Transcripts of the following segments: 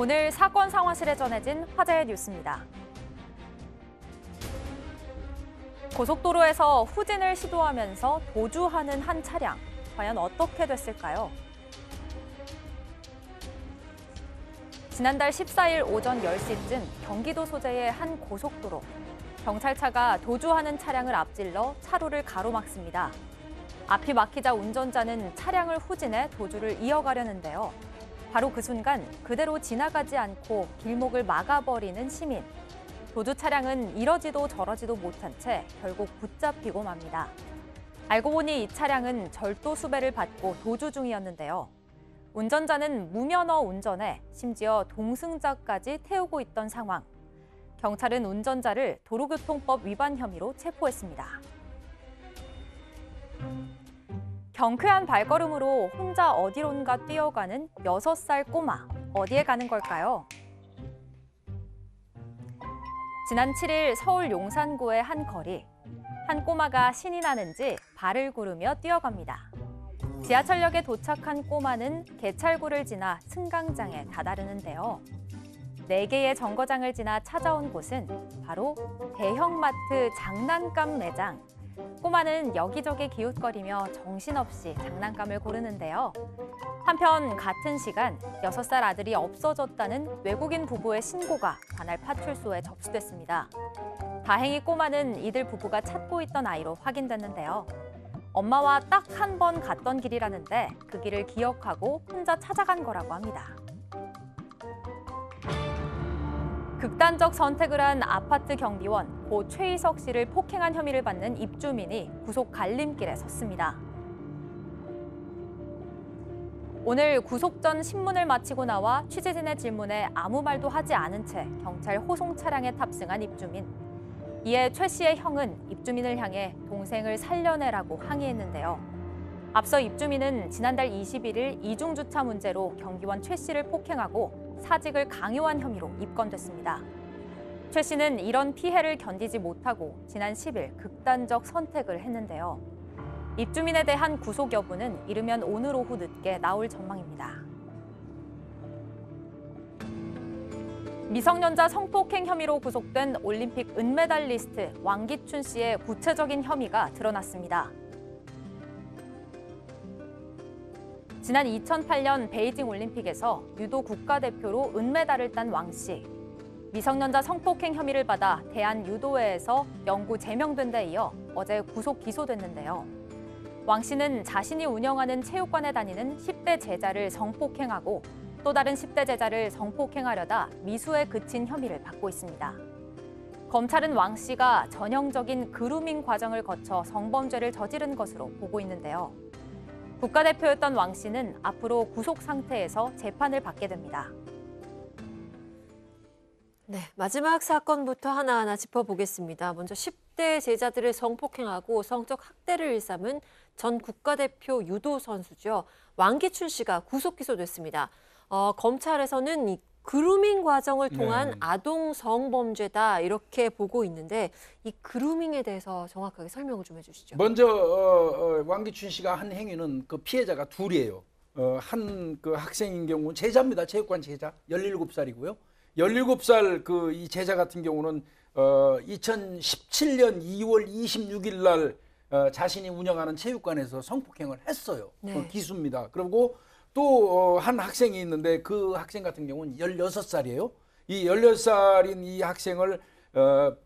오늘 사건 상황실에 전해진 화제의 뉴스입니다. 고속도로에서 후진을 시도하면서 도주하는 한 차량. 과연 어떻게 됐을까요? 지난달 14일 오전 10시쯤 경기도 소재의 한 고속도로. 경찰차가 도주하는 차량을 앞질러 차로를 가로막습니다. 앞이 막히자 운전자는 차량을 후진해 도주를 이어가려는데요. 바로 그 순간 그대로 지나가지 않고 길목을 막아버리는 시민. 도주 차량은 이러지도 저러지도 못한 채 결국 붙잡히고 맙니다. 알고 보니 이 차량은 절도 수배를 받고 도주 중이었는데요. 운전자는 무면허 운전에 심지어 동승자까지 태우고 있던 상황. 경찰은 운전자를 도로교통법 위반 혐의로 체포했습니다. 경쾌한 발걸음으로 혼자 어디론가 뛰어가는 6살 꼬마. 어디에 가는 걸까요? 지난 7일 서울 용산구의 한 거리. 한 꼬마가 신이 나는지 발을 구르며 뛰어갑니다. 지하철역에 도착한 꼬마는 개찰구를 지나 승강장에 다다르는데요. 네 개의 정거장을 지나 찾아온 곳은 바로 대형마트 장난감 매장. 꼬마는 여기저기 기웃거리며 정신없이 장난감을 고르는데요. 한편 같은 시간 6살 아들이 없어졌다는 외국인 부부의 신고가 관할 파출소에 접수됐습니다. 다행히 꼬마는 이들 부부가 찾고 있던 아이로 확인됐는데요. 엄마와 딱 한 번 갔던 길이라는데 그 길을 기억하고 혼자 찾아간 거라고 합니다. 극단적 선택을 한 아파트 경비원 고 최희석 씨를 폭행한 혐의를 받는 입주민이 구속 갈림길에 섰습니다. 오늘 구속 전 신문을 마치고 나와 취재진의 질문에 아무 말도 하지 않은 채 경찰 호송 차량에 탑승한 입주민. 이에 최 씨의 형은 입주민을 향해 동생을 살려내라고 항의했는데요. 앞서 입주민은 지난달 21일 이중주차 문제로 경기원 최 씨를 폭행하고 사직을 강요한 혐의로 입건됐습니다. 최 씨는 이런 피해를 견디지 못하고 지난 10일 극단적 선택을 했는데요. 입주민에 대한 구속 여부는 이르면 오늘 오후 늦게 나올 전망입니다. 미성년자 성폭행 혐의로 구속된 올림픽 은메달리스트 왕기춘 씨의 구체적인 혐의가 드러났습니다. 지난 2008년 베이징 올림픽에서 유도 국가대표로 은메달을 딴 왕 씨. 미성년자 성폭행 혐의를 받아 대한유도회에서 영구 제명된 데 이어 어제 구속 기소됐는데요. 왕 씨는 자신이 운영하는 체육관에 다니는 10대 제자를 성폭행하고 또 다른 10대 제자를 성폭행하려다 미수에 그친 혐의를 받고 있습니다. 검찰은 왕 씨가 전형적인 그루밍 과정을 거쳐 성범죄를 저지른 것으로 보고 있는데요. 국가대표였던 왕 씨는 앞으로 구속 상태에서 재판을 받게 됩니다. 네, 마지막 사건부터 하나하나 짚어보겠습니다. 먼저 10대 제자들을 성폭행하고 성적 학대를 일삼은 전 국가대표 유도 선수죠. 왕기춘 씨가 구속 기소됐습니다. 어, 검찰에서는 이 그루밍 과정을 통한 네. 아동 성범죄다 이렇게 보고 있는데 이 그루밍에 대해서 정확하게 설명을 좀 해주시죠. 먼저 어, 어, 왕기춘 씨가 한 행위는 그 피해자가 둘이에요. 어, 한 그 학생인 경우는 제자입니다. 체육관 제자 17살이고요. 17살 그 이 제자 같은 경우는 어, 2017년 2월 26일 날 어, 자신이 운영하는 체육관에서 성폭행을 했어요. 네. 그 기수입니다. 그리고 또한 어, 학생이 있는데 그 학생 같은 경우는 16살이에요. 이 16살인 이 학생을 어,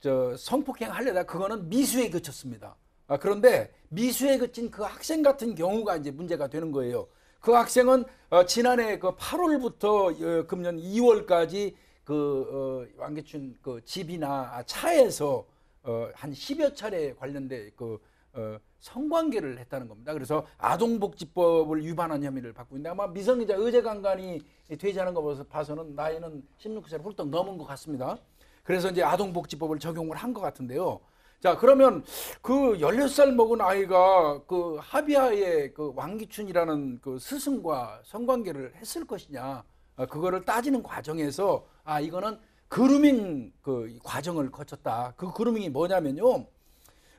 저 성폭행 하려다 그거는 미수에 그쳤습니다. 아, 그런데 미수에 그친 그 학생 같은 경우가 이제 문제가 되는 거예요. 그 학생은 어, 지난해 그 8월부터 어, 금년 2월까지 그 어, 왕기춘 그 집이나 차에서 어, 한 10여 차례 관련된 그 어, 성관계를 했다는 겁니다. 그래서 아동복지법을 위반한 혐의를 받고 있는데 아마 미성년자 의제강간이 않은 거 봐서는 나이는 16살 훌쩍 넘은 것 같습니다. 그래서 이제 아동복지법을 적용을 한 것 같은데요. 자, 그러면 그 16살 먹은 아이가 그 하비아의 그 왕기춘이라는 그 스승과 성관계를 했을 것이냐. 아, 그거를 따지는 과정에서 아, 이거는 그루밍 그 과정을 거쳤다. 그 그루밍이 뭐냐면요.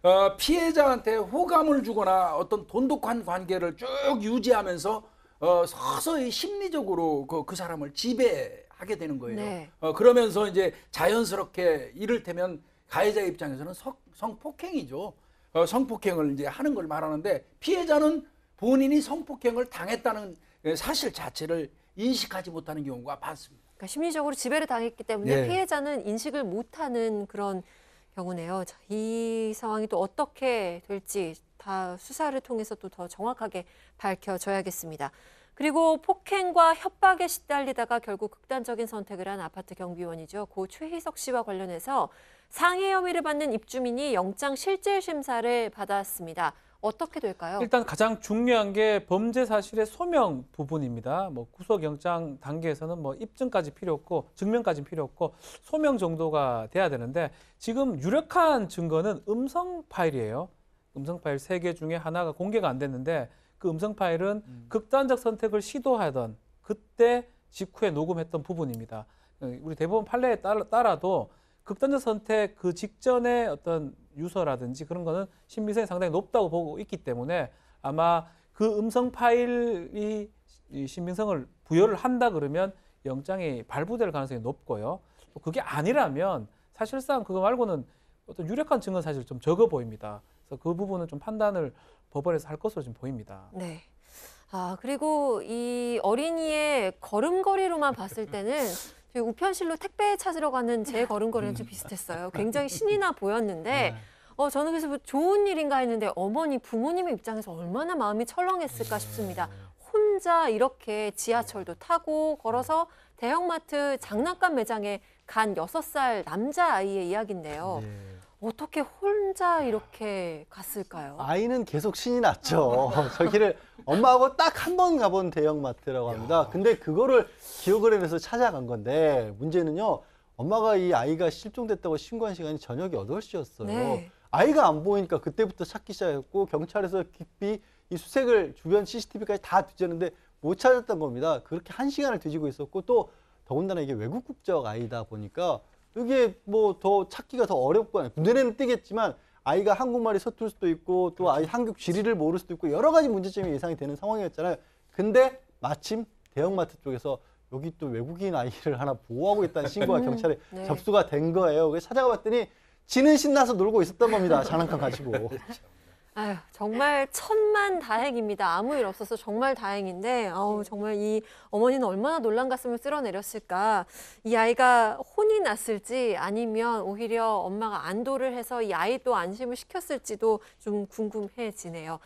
어, 피해자한테 호감을 주거나 어떤 돈독한 관계를 쭉 유지하면서 어, 서서히 심리적으로 그, 그 사람을 지배하게 되는 거예요. 네. 어, 그러면서 이제 자연스럽게 이를테면 가해자 입장에서는 성, 성폭행이죠. 어, 성폭행을 이제 하는 걸 말하는데 피해자는 본인이 성폭행을 당했다는 사실 자체를 인식하지 못하는 경우가 많습니다. 그러니까 심리적으로 지배를 당했기 때문에 네. 피해자는 인식을 못하는 그런 경우네요. 자, 이 상황이 또 어떻게 될지 다 수사를 통해서 또 더 정확하게 밝혀져야겠습니다. 그리고 폭행과 협박에 시달리다가 결국 극단적인 선택을 한 아파트 경비원이죠. 고 최희석 씨와 관련해서 상해 혐의를 받는 입주민이 영장 실질 심사를 받았습니다. 어떻게 될까요? 일단 가장 중요한 게 범죄 사실의 소명 부분입니다. 뭐 구속영장 단계에서는 뭐 입증까지 필요 없고 증명까지 필요 없고 소명 정도가 돼야 되는데 지금 유력한 증거는 음성 파일이에요. 음성 파일 세 개 중에 하나가 공개가 안 됐는데 그 음성 파일은 극단적 선택을 시도하던 그때 직후에 녹음했던 부분입니다. 어, 우리 대법원 판례에 따라, 따라도 극단적 선택 그 직전에 어떤 유서라든지 그런 거는 신빙성이 상당히 높다고 보고 있기 때문에 아마 그 음성 파일이 이 신빙성을 부여를 한다 그러면 영장이 발부될 가능성이 높고요. 또 그게 아니라면 사실상 그거 말고는 어떤 유력한 증거는 사실 좀 적어 보입니다. 그래서 그 부분은 좀 판단을 법원에서 할 것으로 지금 보입니다. 네. 아, 그리고 이 어린이의 걸음걸이로만 봤을 때는 저희 우편실로 택배 찾으러 가는 제 걸음걸이랑 좀 비슷했어요. 굉장히 신이 나 보였는데, 어, 저는 그래서 뭐 좋은 일인가 했는데 어머니, 부모님의 입장에서 얼마나 마음이 철렁했을까 싶습니다. 혼자 이렇게 지하철도 타고 걸어서 대형마트 장난감 매장에 간 여섯 살 남자아이의 이야기인데요. 네. 어떻게 혼자 이렇게 갔을까요? 아이는 계속 신이 났죠. 저기를 엄마하고 딱 한 번 가본 대형마트라고 합니다. 근데 그거를 기억을 해내서 찾아간 건데 문제는요. 엄마가 이 아이가 실종됐다고 신고한 시간이 저녁 8시였어요. 네. 아이가 안 보이니까 그때부터 찾기 시작했고 경찰에서 깊이 이 수색을 주변 CCTV까지 다 뒤졌는데 못 찾았던 겁니다. 그렇게 한 시간을 뒤지고 있었고 또 더군다나 이게 외국 국적 아이다 보니까 이게 뭐 더 찾기가 더 어렵고 눈에는 띄겠지만 아이가 한국말이 서툴 수도 있고 또 아이 한국 지리를 모를 수도 있고 여러 가지 문제점이 예상이 되는 상황이었잖아요. 근데 마침 대형마트 쪽에서 여기 또 외국인 아이를 하나 보호하고 있다는 신고가 경찰에 네. 접수가 된 거예요. 그래서 찾아가 봤더니 지는 신나서 놀고 있었던 겁니다. 장난감 가지고. 아유, 정말 천만 다행입니다. 아무 일 없어서 정말 다행인데, 아우, 정말 이 어머니는 얼마나 놀란 가슴을 쓸어내렸을까. 이 아이가 혼이 났을지 아니면 오히려 엄마가 안도를 해서 이 아이도 안심을 시켰을지도 좀 궁금해지네요.